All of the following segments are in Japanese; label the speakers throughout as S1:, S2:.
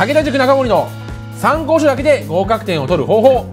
S1: 武田塾中森の参考書だけで合格点を取る方法。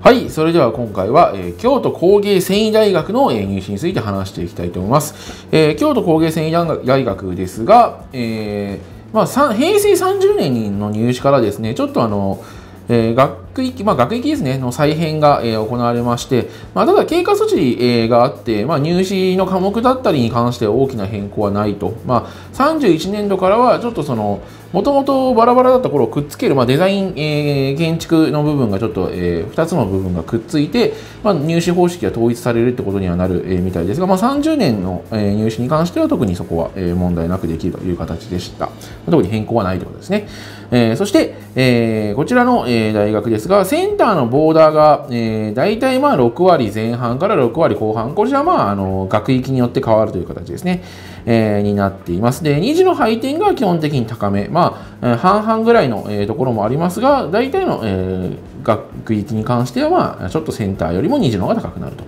S1: はいそれでは今回は、えー、京都工芸繊維大学の、えー、入試について話していきたいと思います、えー、京都工芸繊維大学ですが、えーまあ、平成30年の入試からですねちょっとあのえー、学域、まあ、学域ですね、の再編が、えー、行われまして、まあ、ただ経過措置、えー、があって、まあ、入試の科目だったりに関しては大きな変更はないと。まあ、31年度からは、ちょっとその、もともとバラバラだった頃をくっつける、まあ、デザイン、えー、建築の部分がちょっと、えー、2つの部分がくっついて、まあ、入試方式が統一されるってことにはなる、えー、みたいですが、まあ、30年の、えー、入試に関しては特にそこは、えー、問題なくできるという形でした。特に変更はないということですね。えー、そして、えー、こちらの、えー、大学ですが、センターのボーダーが、えー、大体まあ6割前半から6割後半、こちらまあ、あの、学域によって変わるという形ですね、えー、になっています。で、2次の配点が基本的に高め、まあ、半々ぐらいの、えー、ところもありますが、大体の、えー、学域に関しては、まあ、ちょっとセンターよりも2次の方が高くなると。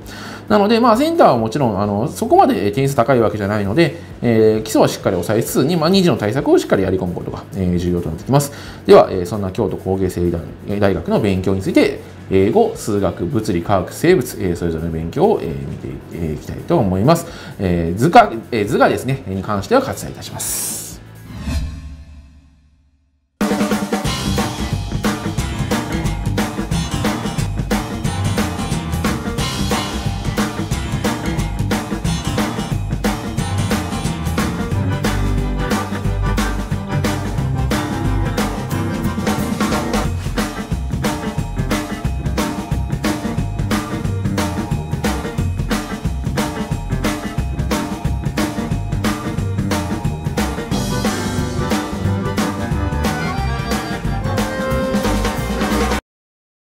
S1: なので、まあ、センターはもちろん、あの、そこまで点数高いわけじゃないので、えー、基礎はしっかり押さえつつに、まあ、2次の対策をしっかりやり込むことが、えー、重要となってきます。では、えー、そんな京都工芸生大学の勉強について、英語、数学、物理、科学、生物、えー、それぞれの勉強を、えー、見ていきたいと思います。えー、図が、えー、図がですね、に関しては割愛いたします。